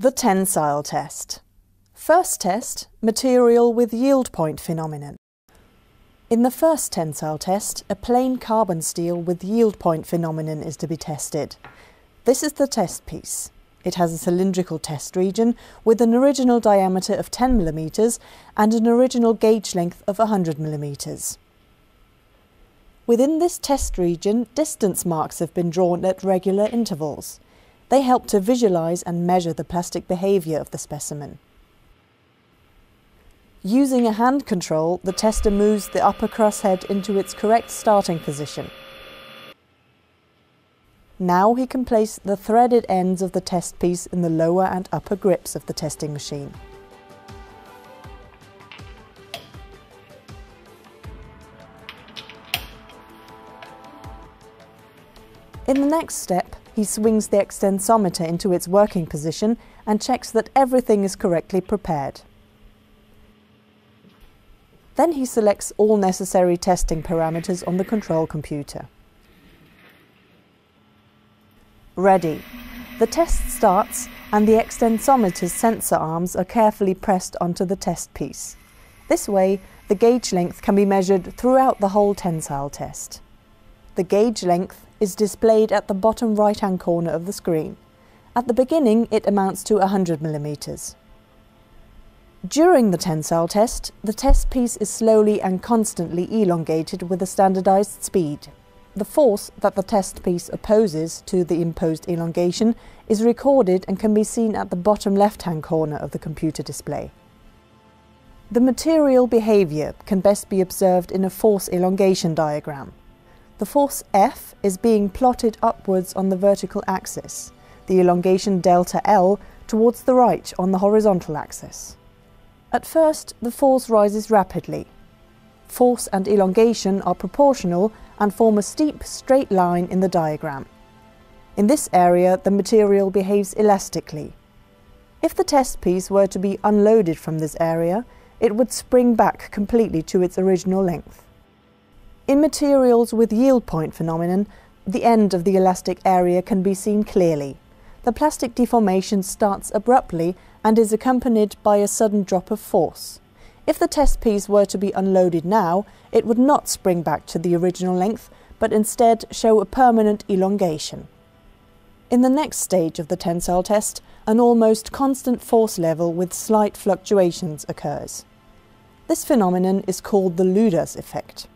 The tensile test. First test, material with yield point phenomenon. In the first tensile test, a plain carbon steel with yield point phenomenon is to be tested. This is the test piece. It has a cylindrical test region with an original diameter of 10 mm and an original gauge length of 100 mm. Within this test region, distance marks have been drawn at regular intervals. They help to visualize and measure the plastic behavior of the specimen. Using a hand control, the tester moves the upper crosshead into its correct starting position. Now he can place the threaded ends of the test piece in the lower and upper grips of the testing machine. In the next step, he swings the extensometer into its working position and checks that everything is correctly prepared. Then he selects all necessary testing parameters on the control computer. Ready. The test starts and the extensometer's sensor arms are carefully pressed onto the test piece. This way, the gauge length can be measured throughout the whole tensile test. The gauge length is displayed at the bottom right-hand corner of the screen. At the beginning, it amounts to 100 millimeters. During the tensile test, the test piece is slowly and constantly elongated with a standardized speed. The force that the test piece opposes to the imposed elongation is recorded and can be seen at the bottom left-hand corner of the computer display. The material behavior can best be observed in a force elongation diagram. The force F is being plotted upwards on the vertical axis, the elongation delta L towards the right on the horizontal axis. At first, the force rises rapidly. Force and elongation are proportional and form a steep, straight line in the diagram. In this area, the material behaves elastically. If the test piece were to be unloaded from this area, it would spring back completely to its original length. In materials with yield point phenomenon, the end of the elastic area can be seen clearly. The plastic deformation starts abruptly and is accompanied by a sudden drop of force. If the test piece were to be unloaded now, it would not spring back to the original length, but instead show a permanent elongation. In the next stage of the tensile test, an almost constant force level with slight fluctuations occurs. This phenomenon is called the Luders effect.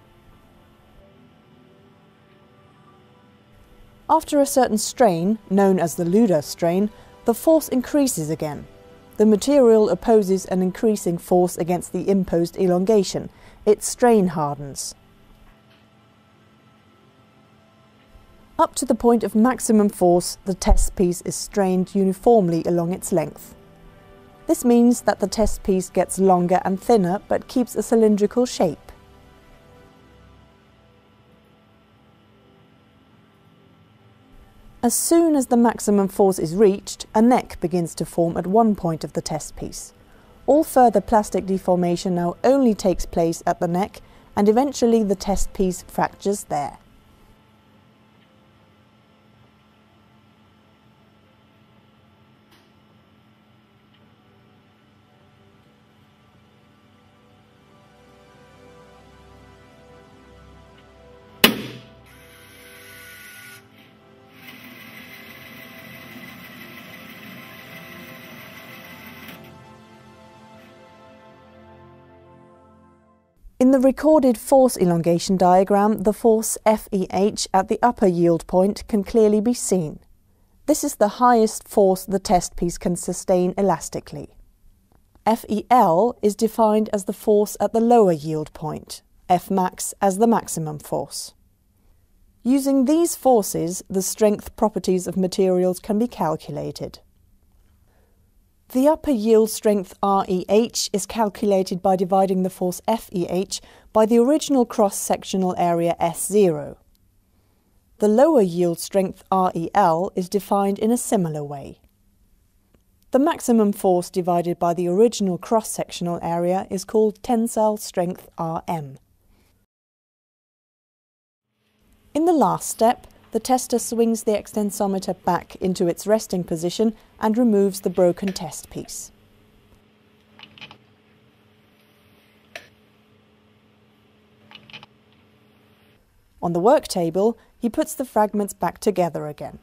After a certain strain, known as the Luder strain, the force increases again. The material opposes an increasing force against the imposed elongation. Its strain hardens. Up to the point of maximum force, the test piece is strained uniformly along its length. This means that the test piece gets longer and thinner but keeps a cylindrical shape. As soon as the maximum force is reached, a neck begins to form at one point of the test piece. All further plastic deformation now only takes place at the neck and eventually the test piece fractures there. In the recorded force elongation diagram, the force FEH at the upper yield point can clearly be seen. This is the highest force the test piece can sustain elastically. FEL is defined as the force at the lower yield point, Fmax as the maximum force. Using these forces, the strength properties of materials can be calculated. The upper yield strength REH is calculated by dividing the force FEH by the original cross-sectional area S0. The lower yield strength REL is defined in a similar way. The maximum force divided by the original cross-sectional area is called tensile strength Rm. In the last step, the tester swings the extensometer back into its resting position and removes the broken test piece. On the work table, he puts the fragments back together again.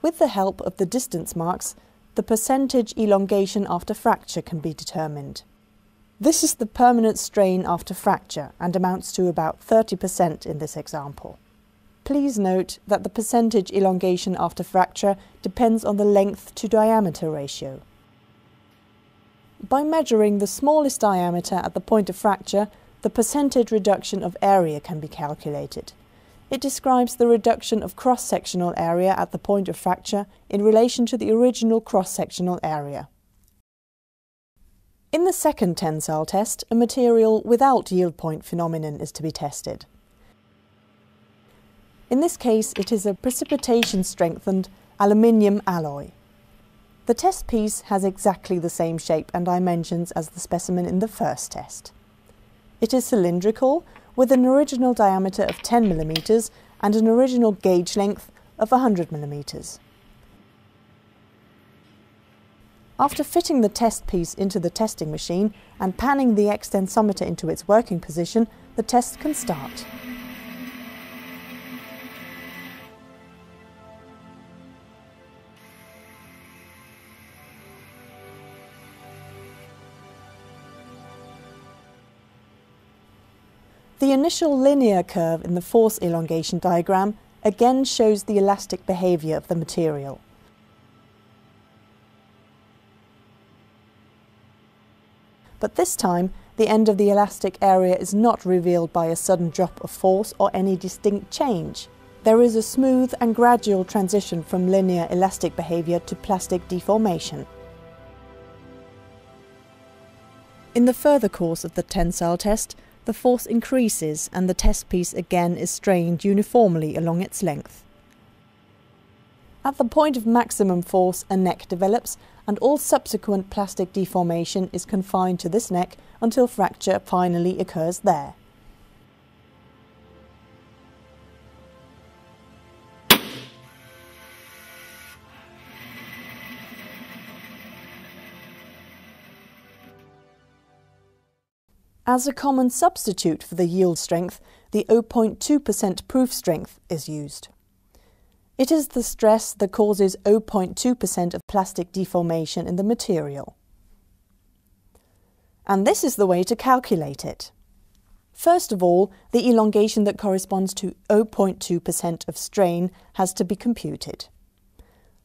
With the help of the distance marks, the percentage elongation after fracture can be determined. This is the permanent strain after fracture and amounts to about 30% in this example. Please note that the percentage elongation after fracture depends on the length to diameter ratio. By measuring the smallest diameter at the point of fracture, the percentage reduction of area can be calculated. It describes the reduction of cross-sectional area at the point of fracture in relation to the original cross-sectional area. In the second tensile test, a material without yield point phenomenon is to be tested. In this case, it is a precipitation-strengthened aluminium alloy. The test piece has exactly the same shape and dimensions as the specimen in the first test. It is cylindrical, with an original diameter of 10 mm and an original gauge length of 100 mm. After fitting the test piece into the testing machine and panning the extensometer into its working position, the test can start. The initial linear curve in the force elongation diagram again shows the elastic behavior of the material. but this time the end of the elastic area is not revealed by a sudden drop of force or any distinct change. There is a smooth and gradual transition from linear elastic behavior to plastic deformation. In the further course of the tensile test, the force increases and the test piece again is strained uniformly along its length. At the point of maximum force, a neck develops, and all subsequent plastic deformation is confined to this neck until fracture finally occurs there. As a common substitute for the yield strength, the 0.2% proof strength is used. It is the stress that causes 0.2% of plastic deformation in the material. And this is the way to calculate it. First of all, the elongation that corresponds to 0.2% of strain has to be computed.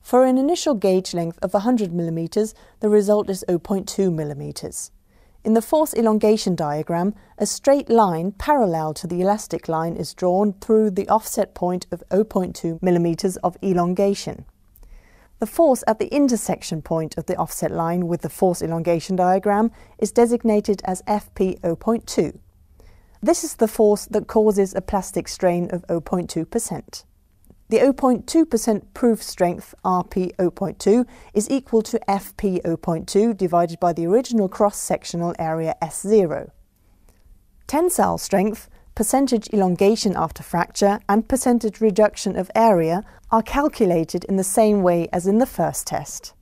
For an initial gauge length of 100 mm, the result is 0.2 mm. In the force elongation diagram, a straight line parallel to the elastic line is drawn through the offset point of 0.2 mm of elongation. The force at the intersection point of the offset line with the force elongation diagram is designated as Fp 0.2. This is the force that causes a plastic strain of 0.2%. The 0.2% proof strength Rp 0.2 is equal to Fp 0.2 divided by the original cross-sectional area S0. Tensile strength, percentage elongation after fracture and percentage reduction of area are calculated in the same way as in the first test.